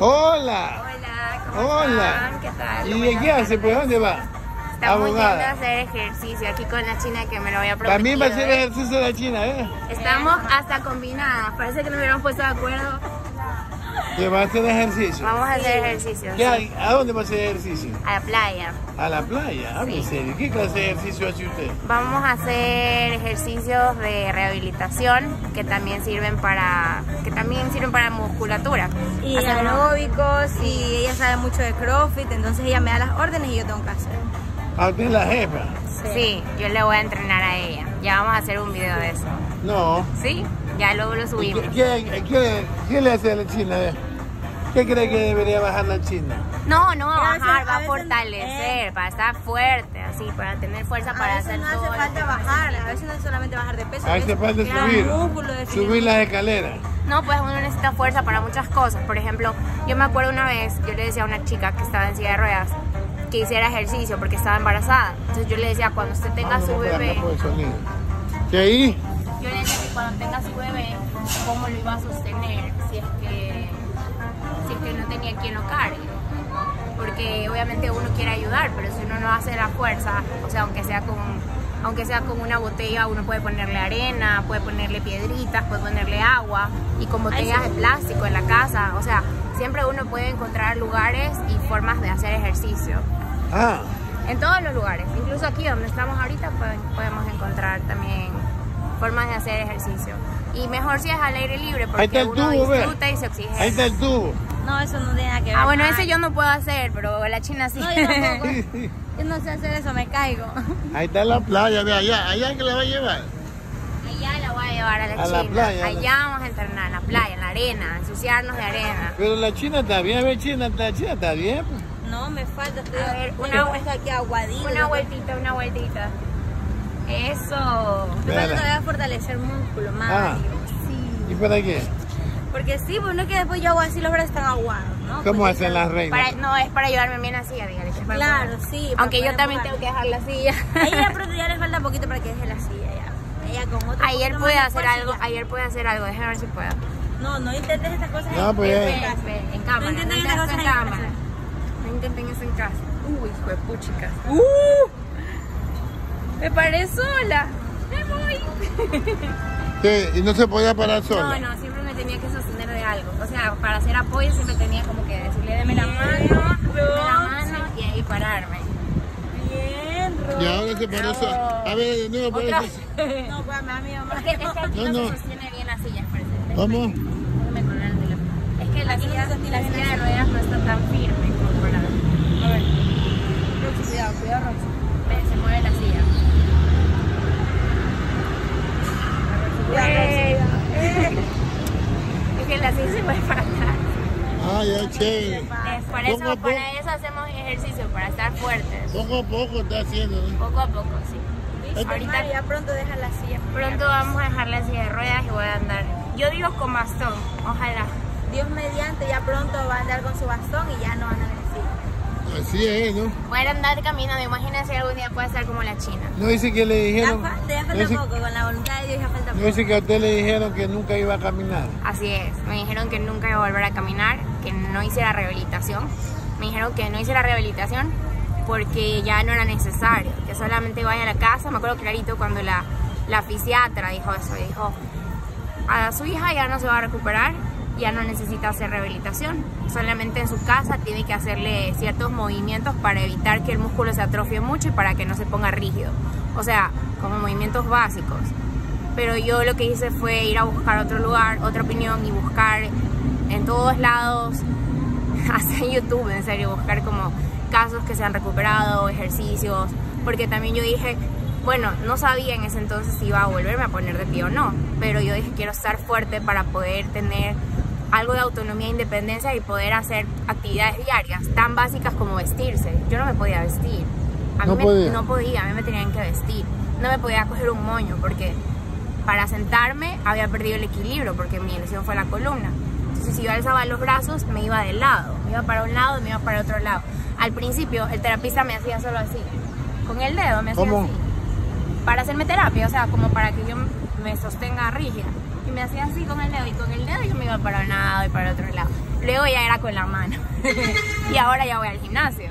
Hola. Hola, ¿cómo Hola. están? ¿Qué tal? ¿Y de qué hace? ¿Pues dónde va? Estamos yendo a Abogada. hacer ejercicio aquí con la china que me lo había prometido. También va a hacer ¿eh? ejercicio la China, ¿eh? Estamos hasta combinadas. Parece que nos hubiéramos puesto de acuerdo. Que va a hacer ejercicio. Vamos a hacer ejercicio. ¿Qué sí. hay? ¿A dónde va a hacer ejercicio? A la playa. A la playa. Hable Sí. en serio. ¿Qué clase de ejercicio hace usted? Vamos a hacer ejercicios de rehabilitación que también sirven para que también sirven para musculatura. y aeróbicos y ella sabe mucho de CrossFit, entonces ella me da las órdenes y yo tengo que hacer. Ah, usted es la jefa. Sí, yo le voy a entrenar a ella. Ya vamos a hacer un video de eso. No. ¿Sí? Ya luego lo subimos. ¿Qué, qué, qué- qué le hace a la China? Eh? ¿Qué cree que debería bajar la China? No, no va A bajar, a va a fortalecer, eh. para estar fuerte, así, para tener fuerza A para veces hacer no todo hace lo falta bajar, a veces no es solamente bajar de peso. A veces falta subir. músculo, Subir las escaleras. No, pues uno necesita fuerza para muchas cosas. Por ejemplo, yo me acuerdo una vez, yo le decía a una chica que estaba en silla de ruedas que hiciera ejercicio porque estaba embarazada. Entonces yo le decía, cuando usted tenga Ah, no su bebé. ¿Qué ahí? yo le decía que cuando tenga su bebé, cómo lo iba a sostener si es que, si es que no tenía quien lo cargue. Porque obviamente uno quiere ayudar, pero si uno no hace la fuerza, o sea, aunque sea con, aunque sea con una botella, uno puede ponerle arena, puede ponerle piedritas, puede ponerle agua y con botellas de plástico en la casa. O sea, siempre uno puede encontrar lugares y formas de hacer ejercicio. Ah, En todos los lugares, incluso aquí donde estamos ahorita pueden- podemos encontrar también formas de hacer ejercicio. Y mejor si es al aire libre ahí está porque el uno tubo, ve. disfruta y se oxigena. Ahí está el tubo. No, eso no tiene nada que ver. Ah, bueno, Ay, ese yo no puedo hacer, pero la china sí. No, yo tampoco. Yo no sé hacer eso, me caigo. Ahí está la playa, ve allá. Allá que la va a llevar. Allá la voy a llevar a la A china. la playa, Allá vamos a entrenar, en la playa, en la arena, ensuciarnos de arena. Pero la China está bien, ve China, la China está bien. No, me falta. Estoy, A ver, una una- está aquí aguadito. Una vueltita, una vueltita. Eso. Me Véala. falta todavía fortalecer músculo, más. Ah. Sí. ¿Y para qué? Porque sí, pues no es que después yo hago así los brazos están aguados, ¿no? ¿Cómo hacen las reinas? Para, no, es para llevarme bien así, dígale. Claro, sí. Aunque yo también empujar. tengo que dejar la silla. A ella pronto ya le falta poquito para que deje la silla ya. Ella con otro Ayer poquito pude más de hacer algo, ya. ayer pude hacer algo, déjame ver si puedo. No, no intentes estas cosas No, en, pues, en eh. En cámara. No intenten no estas en cosas en cámara. casa. No intenten eso en casa. Uy, hijo de puchicas. ¡Uh! Me paré sola. Me voy. ¿Qué? ¿Y no se podía parar No, sola? no, siempre me tenía que sostener de algo. O sea, para hacer apoyo siempre tenía como que decirle, deme la mano, deme la mano y ahí pararme. Bien, Y ahora se paró sola. A ver, de nuevo, parece. No, pues a mamá. Es que, es que aquí No, no, no. se sostiene bien las sillas, parece. ¿Cómo? Déjame colgar el teléfono. Es que la Aquí no silla, se sostiene la bien silla las de ruedas no está tan firme como para... A ver, Roxy, cuidado, cuidado, Roxy. ve, se mueve la silla. Cuidado, Eh, Es que la silla se mueve para atrás. Ah, ya, chévere. Es para, Poco a eso, poco. para eso hacemos ejercicio, para estar fuertes. Poco a poco está haciendo, ¿no? Poco a poco, sí. ¿Viste, Ahorita-? Ya pronto deja la silla. Pronto vamos a dejar la silla de ruedas y voy a andar. Yo digo con bastón, ojalá. Dios mediante, ya pronto va a andar con su bastón y ya no va a andar en silla. Así es, ¿no? Voy a andar caminando, imagínense algún día puede estar como la china. No dice que le Ya, dijeron... ya no falta dice, poco, con la voluntad poco. dice que a usted le dijeron que nunca iba a caminar. Así es, me dijeron que nunca iba a volver a caminar, que no hiciera rehabilitación. Me dijeron que no hiciera rehabilitación porque ya no era necesario, que solamente vaya a la casa. Me acuerdo clarito cuando la, la fisiatra dijo eso, dijo, a su hija ya no se va a recuperar, ya no necesita hacer rehabilitación, solamente en su casa tiene que hacerle ciertos movimientos para evitar que el músculo se atrofie mucho y para que no se ponga rígido. O sea, como movimientos básicos. Pero yo lo que hice fue ir a buscar otro lugar, otra opinión y buscar en todos lados, hasta en YouTube, en serio, buscar como casos que se han recuperado, ejercicios, porque también yo dije, bueno, no sabía en ese entonces si iba a volverme a poner de pie o no, pero yo dije quiero estar fuerte para poder tener algo de autonomía e independencia y poder hacer actividades diarias tan básicas como vestirse. Yo no me podía vestir. A mí No me- podía. no podía, a mí me tenían que vestir. No me podía coger un moño porque para sentarme había perdido el equilibrio porque mi lesión fue la columna. Entonces si yo alzaba los brazos me iba de lado, me iba para un lado y me iba para otro lado. Al principio el terapista me hacía solo así, con el dedo me hacía ¿Cómo? así. Para hacerme terapia, o sea, como para que yo me sostenga rígida. Y me hacía así con el dedo y con el dedo yo me iba para un lado y para otro lado. Luego ya era con la mano. y ahora ya voy al gimnasio.